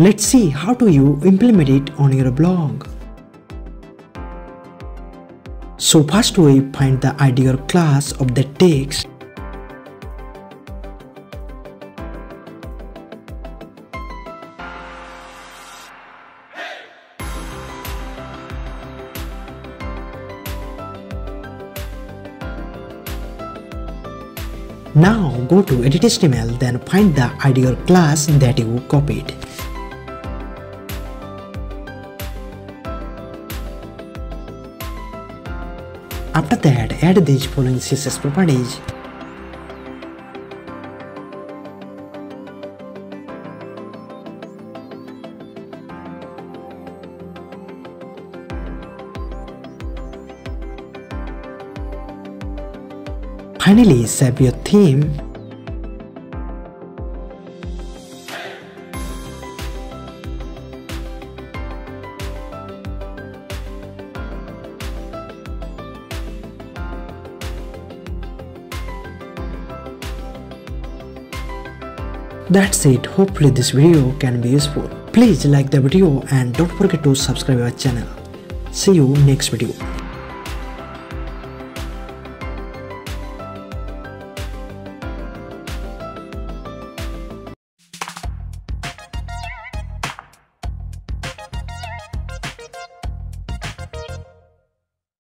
Let's see how do you implement it on your blog. So first we find the ID or class of the text Now go to edit HTML then find the ID or class that you copied. After that, add these following CSS properties. Finally, save your theme. That's it. Hopefully this video can be useful. Please like the video and don't forget to subscribe our channel. See you next video.